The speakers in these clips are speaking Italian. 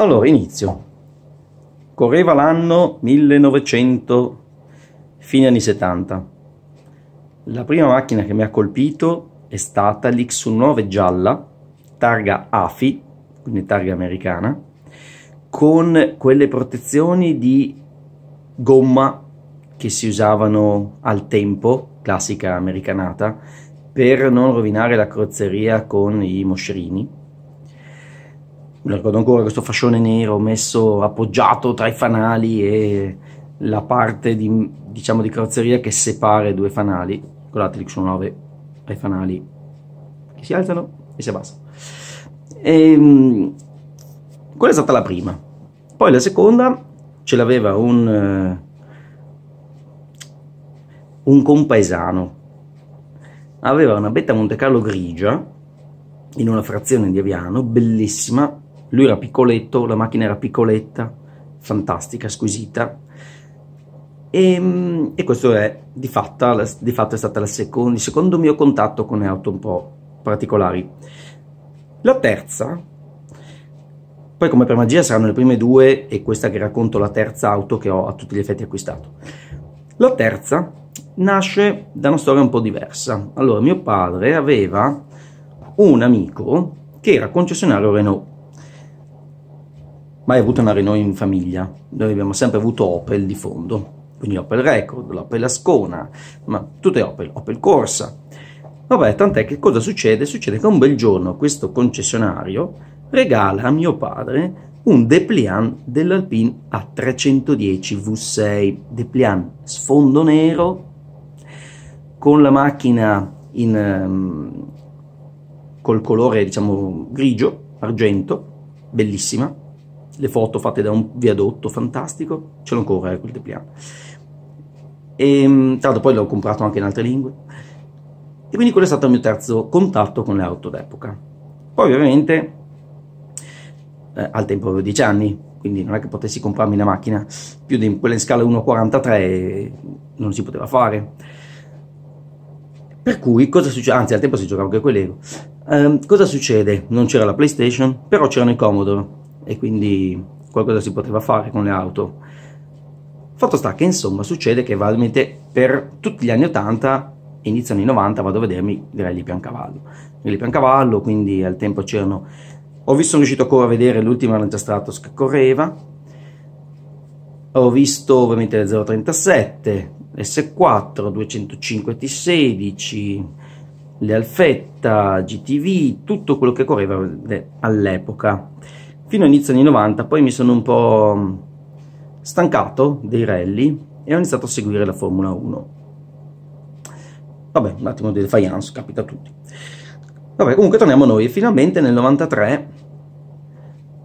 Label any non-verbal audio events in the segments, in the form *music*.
Allora, inizio. Correva l'anno 1900, fine anni 70. La prima macchina che mi ha colpito è stata l'X9 gialla, targa AFI, quindi targa americana, con quelle protezioni di gomma che si usavano al tempo, classica americanata, per non rovinare la carrozzeria con i moscerini mi ricordo ancora questo fascione nero messo appoggiato tra i fanali e la parte di, diciamo, di carrozzeria che separa i due fanali guardate lì sono 9 ai fanali. Che si alzano e si abbassano. E, ehm, quella è stata la prima. Poi la seconda ce l'aveva un un compaesano. Aveva una Betta Monte Carlo grigia in una frazione di Aviano bellissima lui era piccoletto, la macchina era piccoletta, fantastica, squisita. E, ehm, e questo è di, fatta, di fatto è stato secondo, il secondo mio contatto con le auto un po' particolari. La terza, poi come per magia saranno le prime due e questa che racconto la terza auto che ho a tutti gli effetti acquistato. La terza nasce da una storia un po' diversa. Allora, mio padre aveva un amico che era concessionario Renault mai avuto una Renault in famiglia, noi abbiamo sempre avuto Opel di fondo, quindi Opel Record, l'Opel Ascona, ma tutte Opel, Opel Corsa. Vabbè, tant'è che cosa succede? Succede che un bel giorno questo concessionario regala a mio padre un Depliant dell'Alpine A310 V6, Depliant sfondo nero, con la macchina in, um, col colore diciamo grigio, argento, bellissima, le foto fatte da un viadotto fantastico, ce l'ho ancora eh, quel depliant. E ehm, tra l'altro poi l'ho comprato anche in altre lingue. E quindi quello è stato il mio terzo contatto con le auto d'epoca. Poi ovviamente eh, al tempo avevo 10 anni, quindi non è che potessi comprarmi una macchina più di quella in scala 1.43 non si poteva fare. Per cui cosa succede? Anzi, al tempo si giocava anche con Lego. Eh, cosa succede? Non c'era la PlayStation, però c'erano i Commodore e quindi qualcosa si poteva fare con le auto. Fatto sta che insomma succede che veramente per tutti gli anni 80 e inizio anni 90 vado a vedermi le rally Piancavallo. Le Piancavallo, quindi al tempo c'erano... Ho visto, sono riuscito ancora a vedere l'ultima Lancia Stratos che correva, ho visto ovviamente le 037, S4, 205 T16, le Alfetta, GTV, tutto quello che correva all'epoca fino a inizio anni 90, poi mi sono un po' mm, stancato dei rally e ho iniziato a seguire la Formula 1. Vabbè, un attimo di defiance, capita a tutti. Vabbè, comunque torniamo a noi. Finalmente nel 93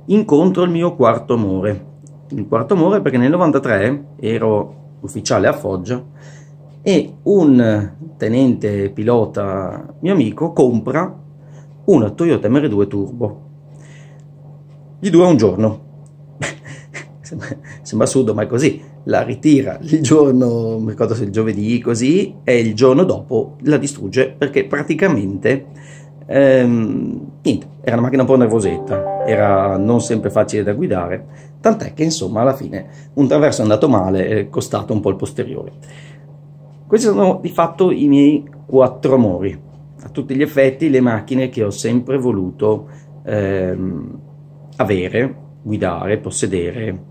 incontro il mio quarto amore. Il quarto amore perché nel 93 ero ufficiale a Foggia e un tenente pilota mio amico compra una Toyota MR2 Turbo gli dura un giorno. *laughs* Sembra assurdo, ma è così. La ritira il giorno, mi ricordo se il giovedì, così, e il giorno dopo la distrugge perché praticamente ehm, niente, era una macchina un po' nervosetta, era non sempre facile da guidare, tant'è che insomma alla fine un traverso è andato male e costato un po' il posteriore. Questi sono di fatto i miei quattro amori, a tutti gli effetti le macchine che ho sempre voluto ehm, avere, guidare, possedere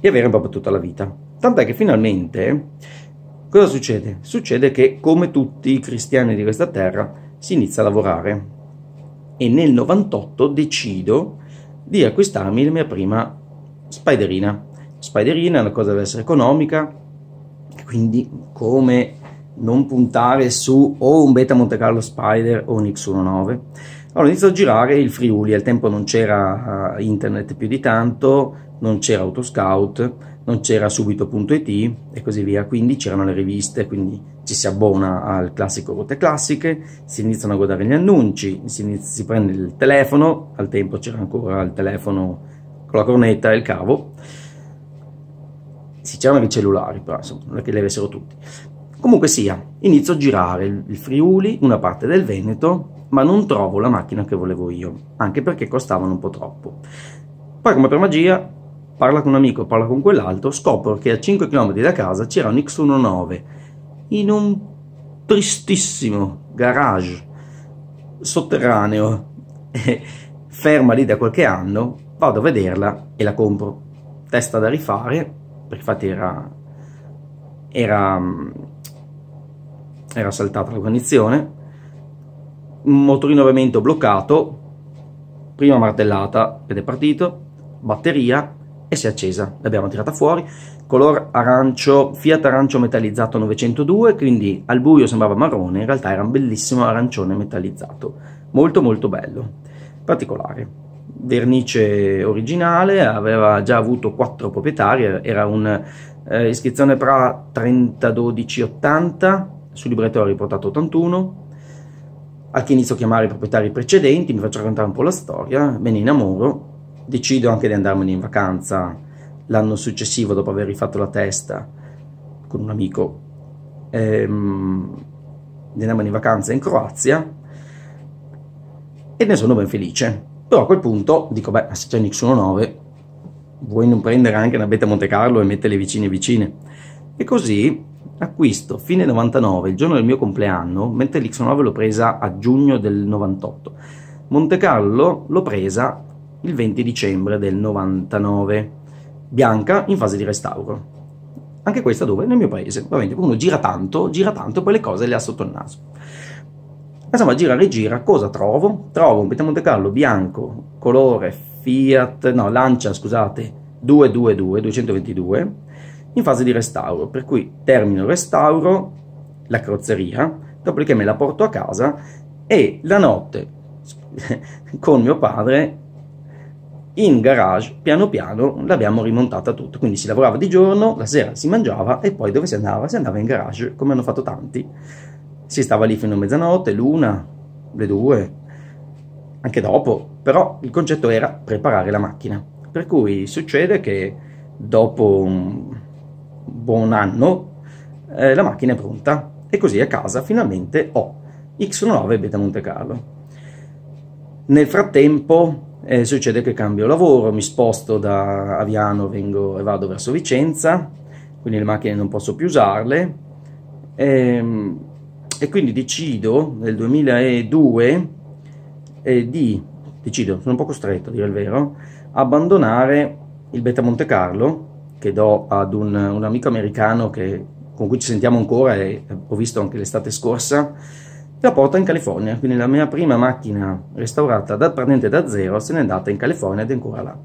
e avere proprio tutta la vita. Tant'è che finalmente cosa succede? Succede che come tutti i cristiani di questa terra si inizia a lavorare e nel 98 decido di acquistarmi la mia prima Spiderina. Spiderina è una cosa deve essere economica, quindi come non puntare su o un Beta Monte Carlo Spider o un X19 allora inizio a girare il Friuli, al tempo non c'era uh, internet più di tanto, non c'era Autoscout, non c'era subito.it e così via, quindi c'erano le riviste, quindi ci si abbona al classico Rotte Classiche, si iniziano a guardare gli annunci, si, inizia, si prende il telefono, al tempo c'era ancora il telefono con la cornetta e il cavo, si c'erano i cellulari, però insomma non è che li avessero tutti. Comunque sia, inizio a girare il Friuli, una parte del Veneto, ma non trovo la macchina che volevo io, anche perché costavano un po' troppo. Poi come per magia parla con un amico, parla con quell'altro, scopro che a 5 km da casa c'era un X19 in un tristissimo garage sotterraneo, *laughs* ferma lì da qualche anno, vado a vederla e la compro. Testa da rifare, perché infatti era, era, era saltata la guarnizione, motorino vento bloccato, prima martellata ed è partito, batteria e si è accesa. L'abbiamo tirata fuori, color arancio, Fiat arancio metallizzato 902, quindi al buio sembrava marrone, in realtà era un bellissimo arancione metallizzato, molto molto bello, particolare. Vernice originale, aveva già avuto quattro proprietari, era un eh, PRA 301280, sul libretto era riportato 81, al che inizio a chiamare i proprietari precedenti, mi faccio raccontare un po' la storia, me ne innamoro, decido anche di andarmene in vacanza l'anno successivo dopo aver rifatto la testa con un amico, ehm, di andarmene in vacanza in Croazia e ne sono ben felice. Però a quel punto dico, beh, se c'è un X19 vuoi non prendere anche una Beta Monte Carlo e metterle vicine vicine? E così acquisto fine 99, il giorno del mio compleanno, mentre l'X9 l'ho presa a giugno del 98. Monte Carlo l'ho presa il 20 dicembre del 99, bianca in fase di restauro. Anche questa dove? Nel mio paese. Ovviamente uno gira tanto, gira tanto poi le cose le ha sotto il naso. Insomma, gira rigira, cosa trovo? Trovo un Beta Monte Carlo bianco, colore Fiat, no, Lancia, scusate, 222, 222, in fase di restauro, per cui termino il restauro, la carrozzeria, dopodiché me la porto a casa e la notte *laughs* con mio padre in garage piano piano l'abbiamo rimontata tutto quindi si lavorava di giorno la sera si mangiava e poi dove si andava? si andava in garage come hanno fatto tanti. Si stava lì fino a mezzanotte l'una, le due anche dopo. Però il concetto era preparare la macchina. Per cui succede che dopo buon anno. Eh, la macchina è pronta. E così a casa finalmente ho X9 Beta Monte Carlo. Nel frattempo eh, succede che cambio lavoro, mi sposto da Aviano vengo, e vado verso Vicenza, quindi le macchine non posso più usarle. E, ehm, e quindi decido nel 2002 eh, di, decido, sono un po' costretto a dire il vero, abbandonare il Beta Monte Carlo che do ad un, un amico americano che, con cui ci sentiamo ancora e ho visto anche l'estate scorsa, la porto in California, quindi la mia prima macchina restaurata da, praticamente da zero se n'è andata in California ed è ancora là.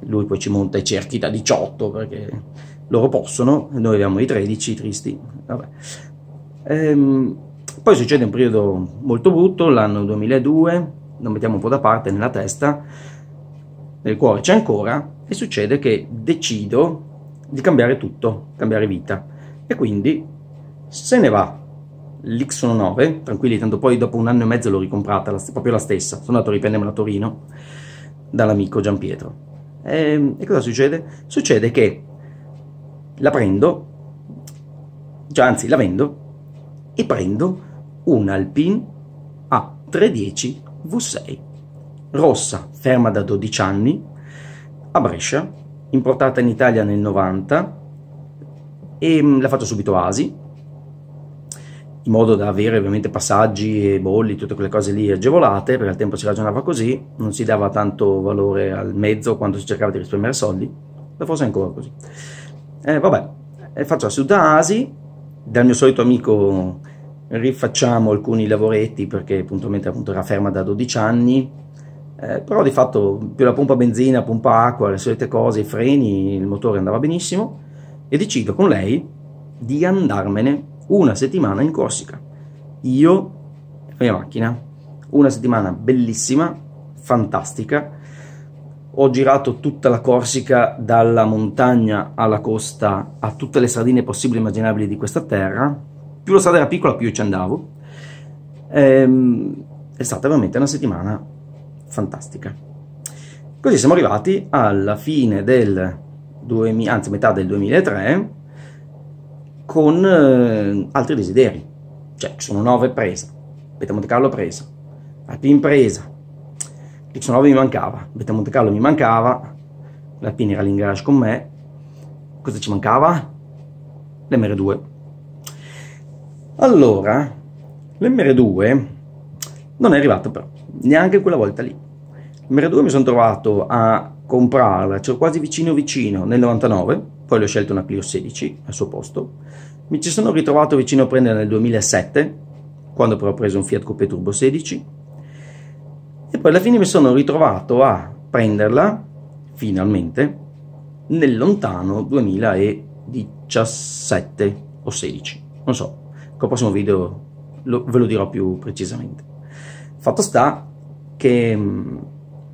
Lui poi ci monta i cerchi da 18 perché loro possono, noi abbiamo i 13, tristi. Ehm, poi succede un periodo molto brutto, l'anno 2002, lo mettiamo un po' da parte nella testa, nel cuore c'è ancora, e succede che decido di cambiare tutto, cambiare vita. E quindi se ne va l'X19, tranquilli, tanto poi dopo un anno e mezzo l'ho ricomprata, la, proprio la stessa, sono andato a riprendermela a Torino dall'amico Gian Pietro. E, e, cosa succede? Succede che la prendo, cioè anzi la vendo e prendo un Alpine A310 V6, rossa, ferma da 12 anni, a Brescia, importata in Italia nel 90 e mm, l'ha fatto subito Asi, in modo da avere ovviamente passaggi e bolli, tutte quelle cose lì agevolate, perché al tempo si ragionava così, non si dava tanto valore al mezzo quando si cercava di risparmiare soldi, ma forse ancora così. Eh, vabbè, eh, faccio la seduta Asi, dal mio solito amico rifacciamo alcuni lavoretti perché puntualmente appunto era ferma da 12 anni, eh, però di fatto più la pompa benzina, pompa acqua, le solite cose, i freni, il motore andava benissimo e decido con lei di andarmene una settimana in Corsica. Io e la mia macchina, una settimana bellissima, fantastica. Ho girato tutta la Corsica dalla montagna alla costa a tutte le sardine possibili e immaginabili di questa terra. Più la strada era piccola, più ci andavo. Ehm, è stata veramente una settimana fantastica. Così siamo arrivati alla fine del 2000, anzi metà del 2003 con eh, altri desideri. Cioè, ci sono nove presa, Beta Monte Carlo presa, Alpine presa, X9 mi mancava, Beta Monte Carlo mi mancava, l'Alpine era in con me, cosa ci mancava? L'MR2. Allora, l'MR2 non è arrivato però, neanche quella volta lì. L'MR2 mi sono trovato a comprarla, cioè quasi vicino vicino, nel 99, poi le ho scelto una Clio 16 al suo posto. Mi ci sono ritrovato vicino a prendere nel 2007, quando però ho preso un Fiat Coupé Turbo 16, e poi alla fine mi sono ritrovato a prenderla, finalmente, nel lontano 2017 o 16, non so, col prossimo video lo, ve lo dirò più precisamente. Fatto sta che,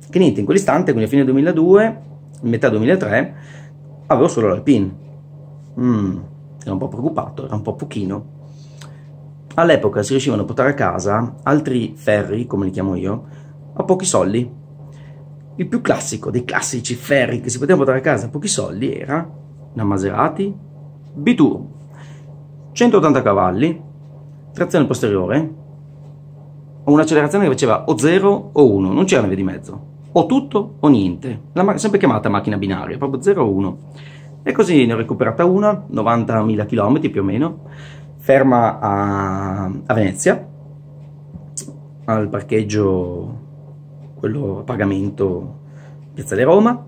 che niente, in quell'istante, quindi a fine 2002, metà 2003, avevo solo l'Alpine. Mm, ero un po' preoccupato, era un po' pochino. All'epoca si riuscivano a portare a casa altri ferri, come li chiamo io, a pochi soldi. Il più classico dei classici ferri che si poteva portare a casa a pochi soldi era una Maserati Biturbo, 180 cavalli, trazione posteriore, un'accelerazione che faceva o 0 o 1, non c'era una via di mezzo, o tutto o niente, la sempre chiamata macchina binaria, proprio 0 o 1. E così ne ho recuperata una, 90.000 km più o meno, ferma a, a Venezia, al parcheggio quello a pagamento Piazzale Roma,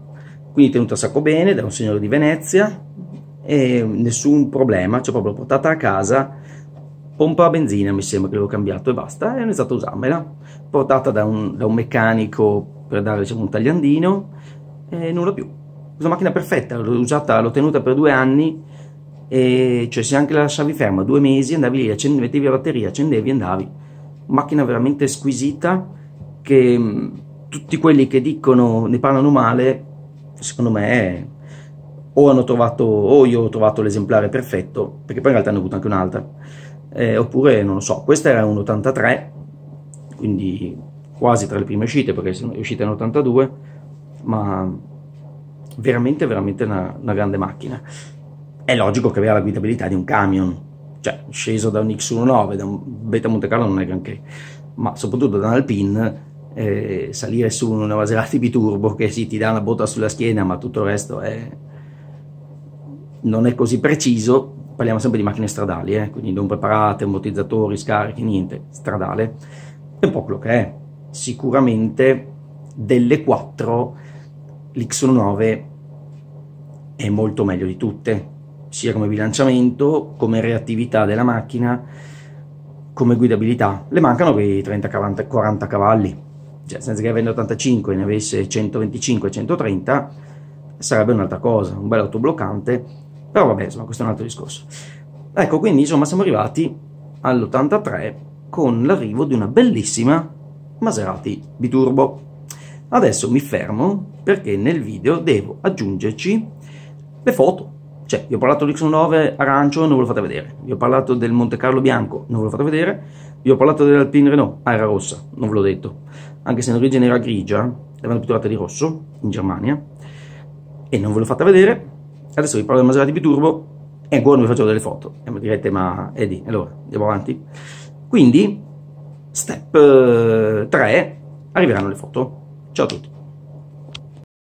quindi tenuto a sacco bene da un signore di Venezia e nessun problema, ci ho proprio portata a casa, pompa a benzina mi sembra che l'avevo cambiato e basta, e ho iniziato a usarmela, portata da un, da un meccanico per dare diciamo, un tagliandino e nulla più. Una macchina perfetta, l'ho usata, l'ho tenuta per due anni, e cioè se anche la lasciavi ferma due mesi, andavi lì, accendevi, mettevi la batteria, accendevi e andavi. Macchina veramente squisita, che mm, tutti quelli che dicono, ne parlano male, secondo me o hanno trovato, o io ho trovato l'esemplare perfetto, perché poi in realtà ne ho avuto anche un'altra, eh, oppure non lo so, questa era un 83, quindi quasi tra le prime uscite, perché è uscita in 82, ma veramente, veramente una, una grande macchina. È logico che aveva la guidabilità di un camion, cioè sceso da un X19, da un Beta Monte Carlo non è granché, ma soprattutto da un Alpine eh, salire su una Maserati biturbo che sì, ti dà una botta sulla schiena, ma tutto il resto è... non è così preciso. Parliamo sempre di macchine stradali, eh? quindi non preparate, ammortizzatori, scarichi, niente, stradale. È un po' quello che è. Sicuramente delle quattro l'X19 è molto meglio di tutte, sia come bilanciamento, come reattività della macchina, come guidabilità. Le mancano quei 30-40 cavalli, cioè senza che avendo 85 ne avesse 125-130 sarebbe un'altra cosa, un bel autobloccante, però vabbè, insomma, questo è un altro discorso. Ecco, quindi insomma siamo arrivati all'83 con l'arrivo di una bellissima Maserati biturbo. Adesso mi fermo perché nel video devo aggiungerci le foto. Cioè, vi ho parlato dell'X9 arancio, non ve l'ho fatta vedere. Vi ho parlato del Monte Carlo bianco, non ve l'ho fatta vedere. Vi ho parlato dell'Alpine Renault, ah era rossa, non ve l'ho detto anche se in origine era grigia, l'avevano pitturata di rosso in Germania e non ve l'ho fatta vedere. Adesso vi parlo del Maserati Biturbo e ancora non vi faccio delle foto. E mi direte, ma Eddie, allora andiamo avanti. Quindi, step 3, eh, arriveranno le foto. Ciao a tutti.